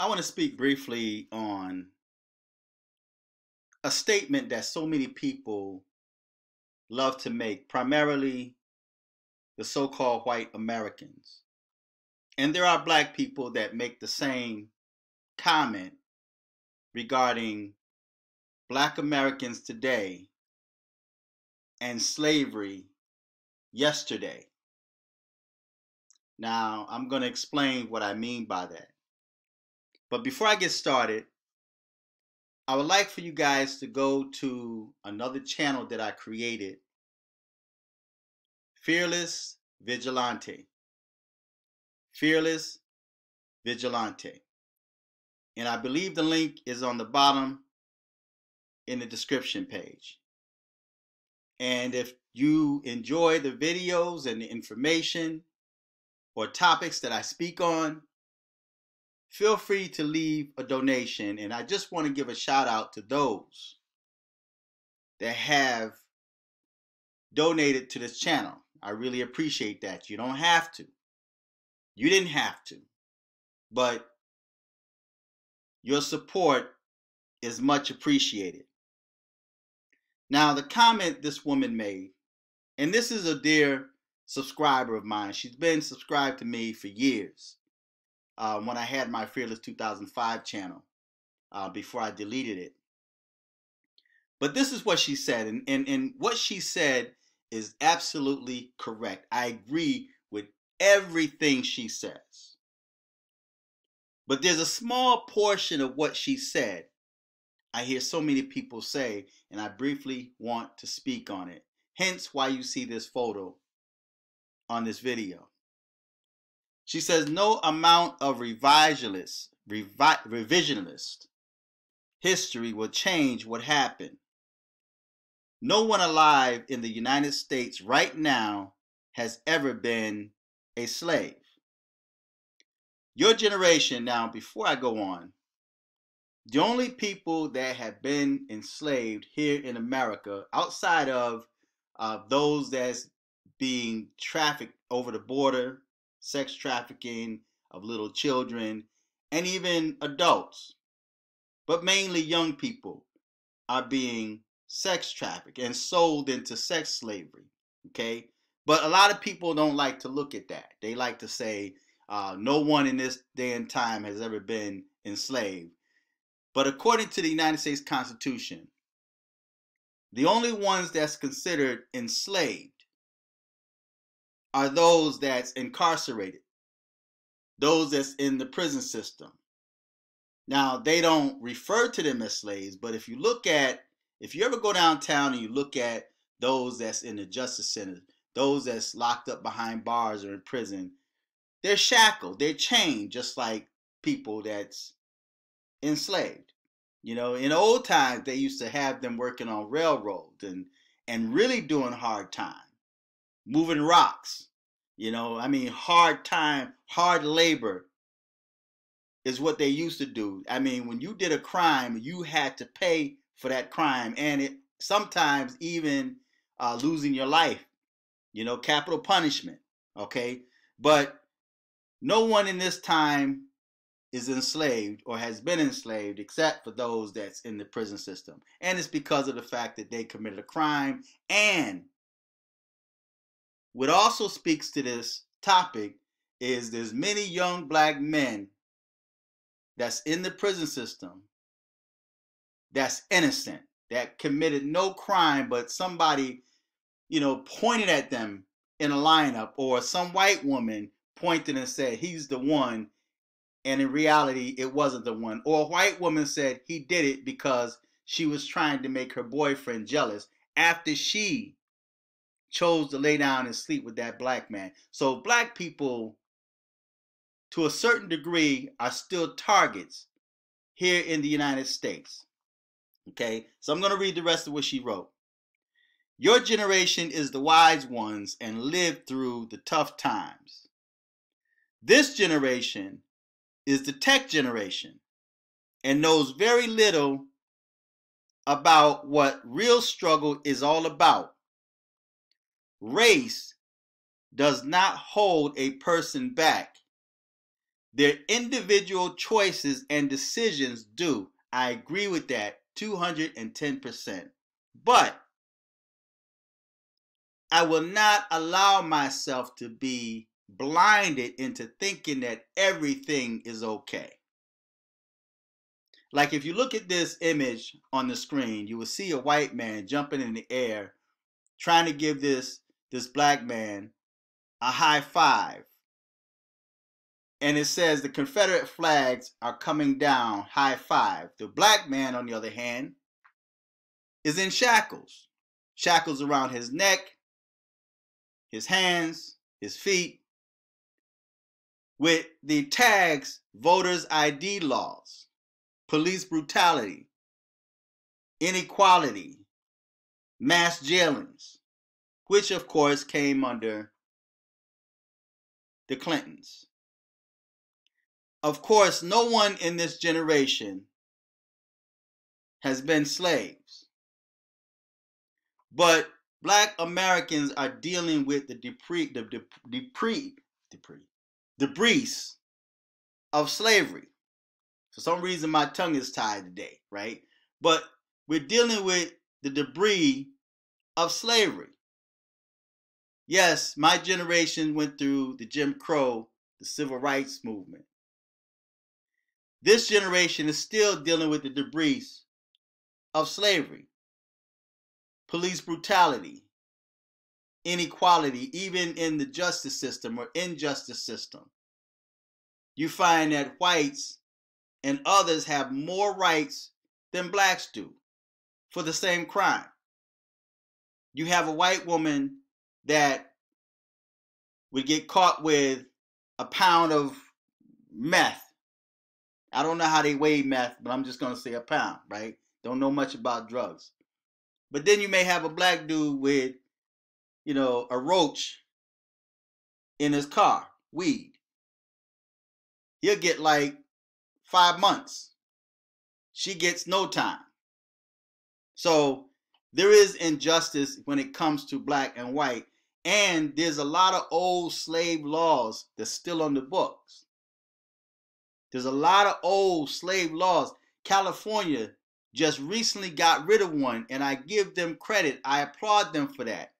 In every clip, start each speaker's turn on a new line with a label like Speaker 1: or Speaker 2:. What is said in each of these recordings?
Speaker 1: I want to speak briefly on a statement that so many people love to make, primarily the so called white Americans. And there are black people that make the same comment regarding black Americans today and slavery yesterday. Now, I'm going to explain what I mean by that. But before I get started, I would like for you guys to go to another channel that I created Fearless Vigilante. Fearless Vigilante. And I believe the link is on the bottom in the description page. And if you enjoy the videos and the information or topics that I speak on, feel free to leave a donation. And I just want to give a shout out to those that have donated to this channel. I really appreciate that. You don't have to. You didn't have to. But your support is much appreciated. Now, the comment this woman made, and this is a dear subscriber of mine. She's been subscribed to me for years uh, when I had my Fearless 2005 channel uh, before I deleted it. But this is what she said, and, and, and what she said is absolutely correct. I agree with everything she says. But there's a small portion of what she said I hear so many people say, and I briefly want to speak on it. Hence why you see this photo on this video. She says no amount of revisionist, revi revisionist history will change what happened. No one alive in the United States right now has ever been a slave. Your generation, now, before I go on, the only people that have been enslaved here in America, outside of uh, those that's being trafficked over the border, sex trafficking of little children, and even adults, but mainly young people, are being sex trafficked and sold into sex slavery. Okay, but a lot of people don't like to look at that. They like to say uh, no one in this day and time has ever been enslaved. But according to the United States Constitution, the only ones that's considered enslaved are those that's incarcerated, those that's in the prison system. Now, they don't refer to them as slaves, but if you look at, if you ever go downtown and you look at those that's in the justice center, those that's locked up behind bars or in prison, they're shackled, they're chained, just like people that's enslaved. You know, in old times they used to have them working on railroads and and really doing hard time, moving rocks. You know, I mean hard time, hard labor is what they used to do. I mean, when you did a crime, you had to pay for that crime, and it sometimes even uh, losing your life. You know, capital punishment. Okay, but no one in this time is enslaved or has been enslaved except for those that's in the prison system. And it's because of the fact that they committed a crime. And what also speaks to this topic is there's many young black men that's in the prison system that's innocent, that committed no crime, but somebody, you know, pointed at them in a lineup or some white woman pointed and said, he's the one and in reality it wasn't the one. Or a white woman said he did it because she was trying to make her boyfriend jealous after she chose to lay down and sleep with that black man. So black people to a certain degree are still targets here in the United States. Okay? So I'm going to read the rest of what she wrote. Your generation is the wise ones and lived through the tough times. This generation is the tech generation and knows very little about what real struggle is all about. Race does not hold a person back. their individual choices and decisions do. I agree with that 210%. But I will not allow myself to be blinded into thinking that everything is okay. Like if you look at this image on the screen, you will see a white man jumping in the air trying to give this this black man a high five. And it says the Confederate flags are coming down, high five. The black man, on the other hand, is in shackles. Shackles around his neck, his hands, his feet, with the tags voters ID laws, police brutality, inequality, mass jailings, which of course came under the Clintons. Of course, no one in this generation has been slaves. But black Americans are dealing with the debris, the debris, of slavery. For some reason, my tongue is tied today, right? But we're dealing with the debris of slavery. Yes, my generation went through the Jim Crow, the civil rights movement. This generation is still dealing with the debris of slavery, police brutality, inequality, even in the justice system or injustice system. You find that whites and others have more rights than blacks do for the same crime. You have a white woman that would get caught with a pound of meth. I don't know how they weigh meth, but I'm just going to say a pound, right? Don't know much about drugs. But then you may have a black dude with, you know, a roach in his car, weed. He'll get like five months. She gets no time. So there is injustice when it comes to black and white. And there's a lot of old slave laws that's still on the books. There's a lot of old slave laws. California just recently got rid of one, and I give them credit. I applaud them for that.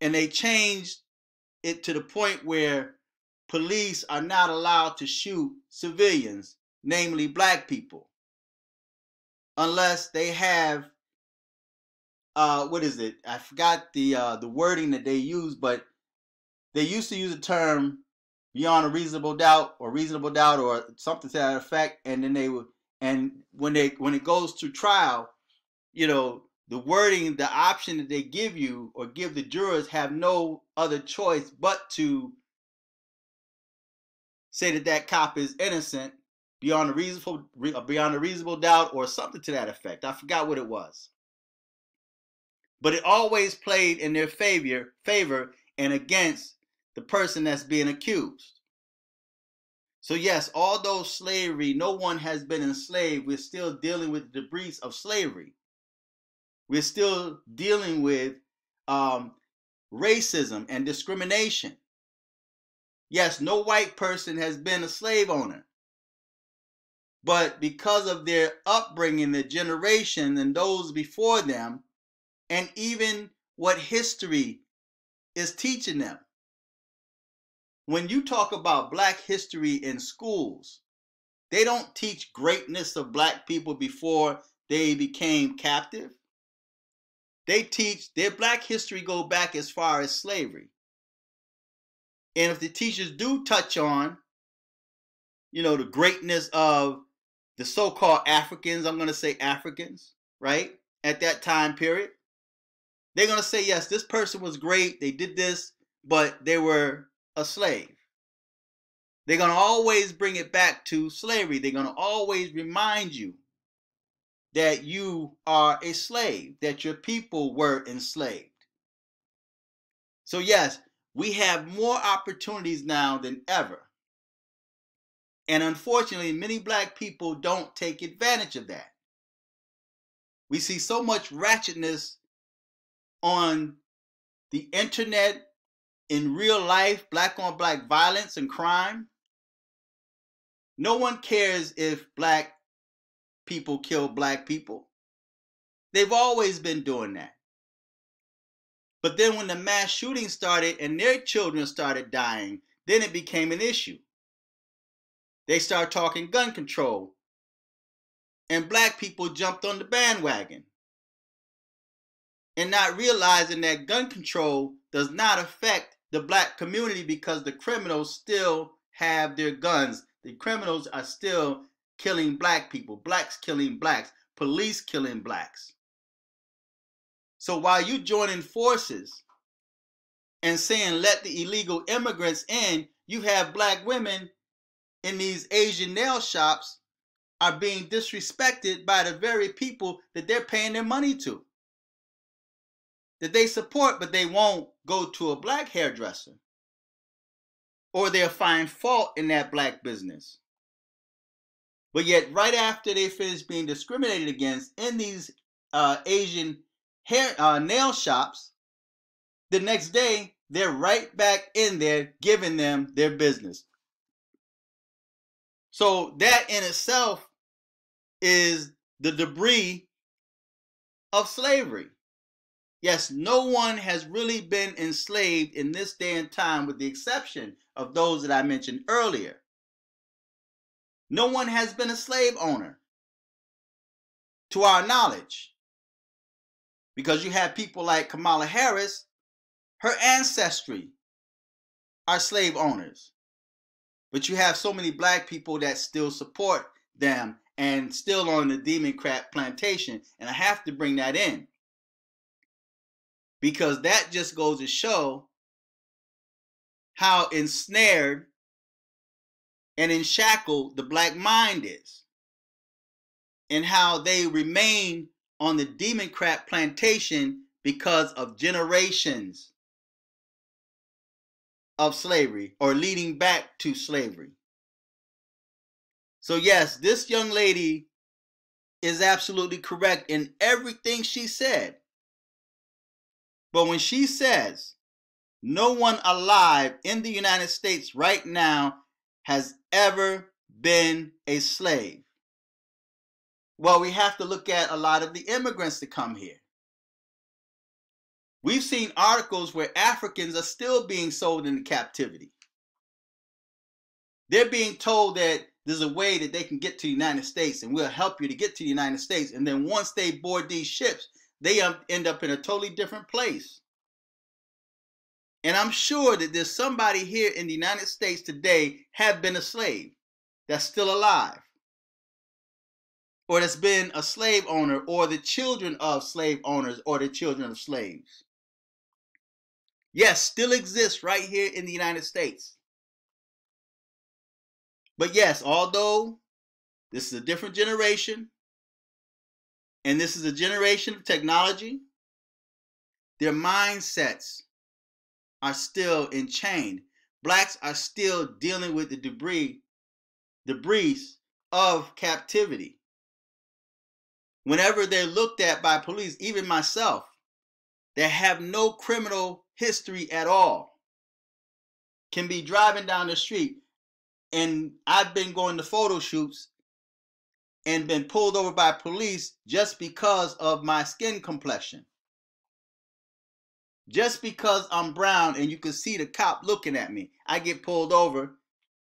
Speaker 1: And they changed it to the point where police are not allowed to shoot civilians, namely black people unless they have uh what is it? I forgot the uh the wording that they use, but they used to use the term beyond a reasonable doubt or reasonable doubt or something to that effect, and then they would and when they when it goes to trial, you know, the wording, the option that they give you or give the jurors have no other choice but to say that that cop is innocent beyond a reasonable beyond a reasonable doubt or something to that effect. I forgot what it was. But it always played in their favor favor and against the person that's being accused. So yes, although slavery, no one has been enslaved, we're still dealing with the debris of slavery. We're still dealing with um, racism and discrimination. Yes, no white person has been a slave owner. But because of their upbringing, the generation and those before them, and even what history is teaching them. When you talk about black history in schools, they don't teach greatness of black people before they became captive. They teach their black history go back as far as slavery. And if the teachers do touch on, you know, the greatness of the so-called Africans, I'm going to say Africans, right? At that time period, they're going to say, yes, this person was great. They did this, but they were a slave. They're going to always bring it back to slavery. They're going to always remind you that you are a slave, that your people were enslaved. So, yes, we have more opportunities now than ever and unfortunately, many black people don't take advantage of that. We see so much ratchetness on the internet in real life, black on black violence and crime, no one cares if black people kill black people. They've always been doing that. But then when the mass shooting started and their children started dying, then it became an issue. They start talking gun control. And black people jumped on the bandwagon. And not realizing that gun control does not affect the black community because the criminals still have their guns. The criminals are still killing black people, blacks killing blacks, police killing blacks. So while you joining forces and saying let the illegal immigrants in, you have black women in these Asian nail shops are being disrespected by the very people that they're paying their money to. That they support, but they won't go to a black hairdresser. Or they'll find fault in that black business. But yet, right after they finish being discriminated against in these uh, Asian hair uh, nail shops, the next day they're right back in there giving them their business. So that in itself is the debris of slavery. Yes, no one has really been enslaved in this day and time, with the exception of those that I mentioned earlier. No one has been a slave owner, to our knowledge. Because you have people like Kamala Harris, her ancestry are slave owners. But you have so many black people that still support them and still on the Democrat plantation. And I have to bring that in. Because that just goes to show how ensnared and enshackled the black mind is. And how they remain on the Democrat plantation because of generations of slavery or leading back to slavery. So, yes, this young lady is absolutely correct in everything she said. But when she says no one alive in the United States right now has ever been a slave, well, we have to look at a lot of the immigrants that come here. We've seen articles where Africans are still being sold into captivity. They're being told that there's a way that they can get to the United States and we'll help you to get to the United States. And then once they board these ships, they um, end up in a totally different place. And I'm sure that there's somebody here in the United States today have been a slave that's still alive. Or that's been a slave owner or the children of slave owners or the children of slaves. Yes, still exists right here in the United States. But yes, although this is a different generation, and this is a generation of technology, their mindsets are still enchained. Blacks are still dealing with the debris, debris of captivity. Whenever they're looked at by police, even myself, that have no criminal history at all, can be driving down the street and I've been going to photo shoots and been pulled over by police just because of my skin complexion. Just because I'm brown and you can see the cop looking at me, I get pulled over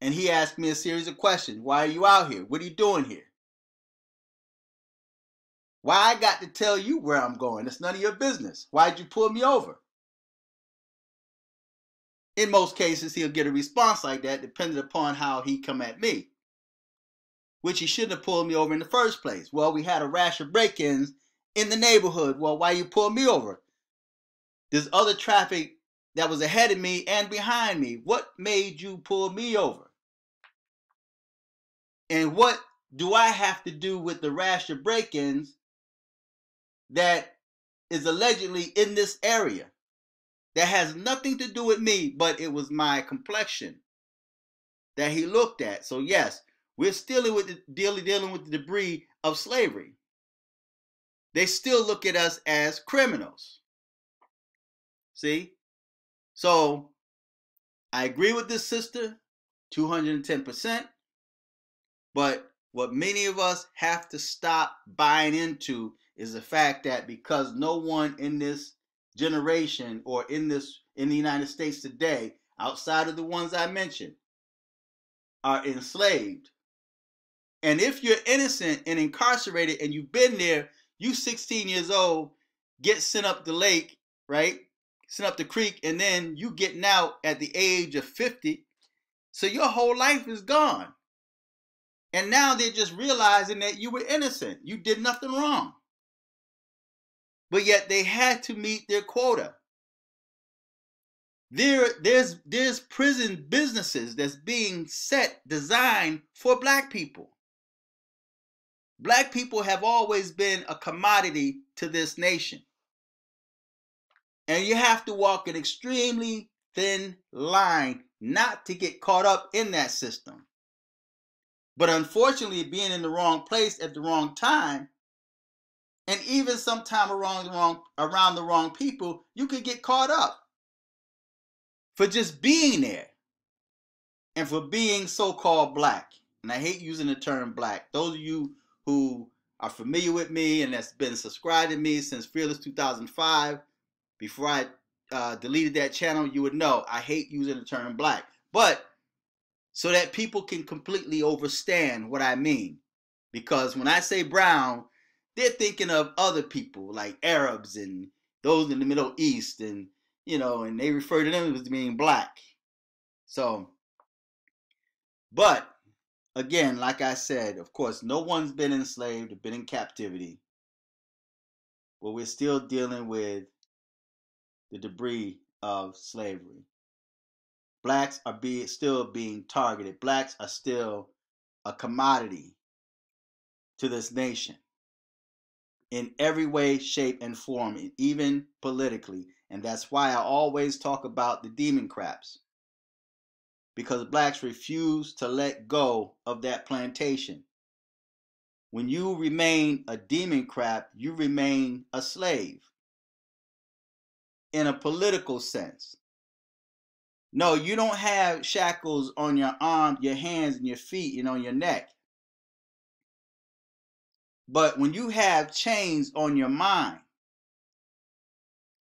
Speaker 1: and he asks me a series of questions. Why are you out here? What are you doing here? Why I got to tell you where I'm going? It's none of your business. Why'd you pull me over? in most cases he'll get a response like that depending upon how he come at me which he shouldn't have pulled me over in the first place. Well we had a rash of break-ins in the neighborhood. Well why you pull me over? There's other traffic that was ahead of me and behind me what made you pull me over? And what do i have to do with the rash of break-ins that is allegedly in this area? That has nothing to do with me, but it was my complexion that he looked at. So yes, we're still with the, dealing dealing with the debris of slavery. They still look at us as criminals. See? So I agree with this sister 210%. But what many of us have to stop buying into is the fact that because no one in this generation or in this in the United States today, outside of the ones I mentioned, are enslaved. And if you're innocent and incarcerated and you've been there, you 16 years old, get sent up the lake, right? Sent up the creek, and then you getting out at the age of 50. So your whole life is gone. And now they're just realizing that you were innocent. You did nothing wrong. But yet they had to meet their quota. There, there's there's prison businesses that's being set, designed for black people. Black people have always been a commodity to this nation. And you have to walk an extremely thin line not to get caught up in that system. But unfortunately, being in the wrong place at the wrong time, and even sometime around the wrong around the wrong people, you could get caught up for just being there and for being so-called black. And I hate using the term black. Those of you who are familiar with me and that's been subscribed to me since Fearless 2005, before I uh, deleted that channel, you would know I hate using the term black. But so that people can completely understand what I mean. Because when I say brown, they're thinking of other people like Arabs and those in the Middle East, and you know, and they refer to them as being black. So, but again, like I said, of course, no one's been enslaved been in captivity, but we're still dealing with the debris of slavery. Blacks are be, still being targeted. Blacks are still a commodity to this nation in every way, shape, and form, even politically. And that's why I always talk about the demon craps. Because blacks refuse to let go of that plantation. When you remain a demon crap, you remain a slave. In a political sense. No, you don't have shackles on your arm, your hands, and your feet and on your neck. But when you have chains on your mind,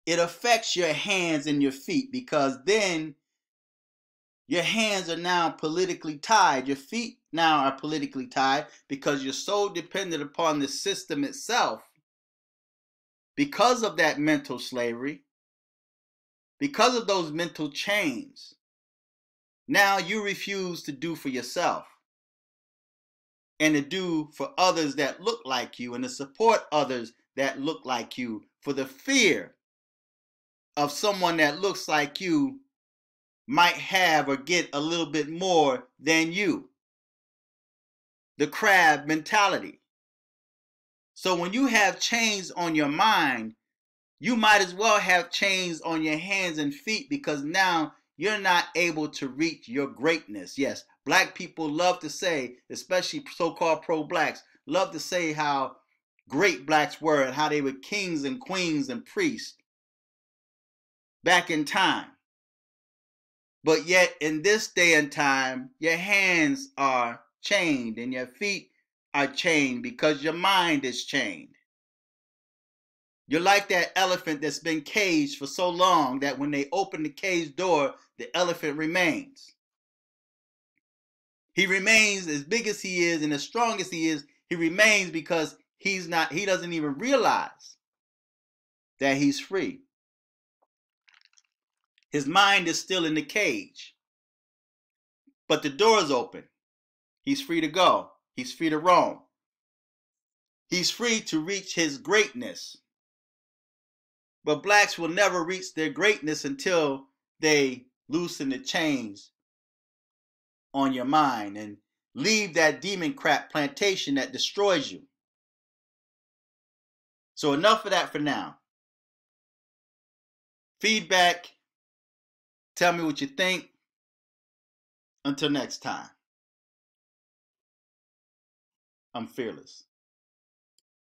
Speaker 1: it affects your hands and your feet because then your hands are now politically tied. Your feet now are politically tied because you're so dependent upon the system itself because of that mental slavery because of those mental chains, now you refuse to do for yourself and to do for others that look like you and to support others that look like you for the fear of someone that looks like you might have or get a little bit more than you. The crab mentality. So when you have chains on your mind, you might as well have chains on your hands and feet because now you're not able to reach your greatness. Yes, black people love to say, especially so called pro blacks, love to say how great blacks were and how they were kings and queens and priests back in time. But yet, in this day and time, your hands are chained and your feet are chained because your mind is chained. You're like that elephant that's been caged for so long that when they open the cage door, the elephant remains. He remains as big as he is and as strong as he is, he remains because he's not he doesn't even realize that he's free. His mind is still in the cage. But the door is open. He's free to go. He's free to roam. He's free to reach his greatness. But blacks will never reach their greatness until they loosen the chains on your mind and leave that demon crap plantation that destroys you. So enough of that for now. Feedback. Tell me what you think. Until next time. I'm fearless.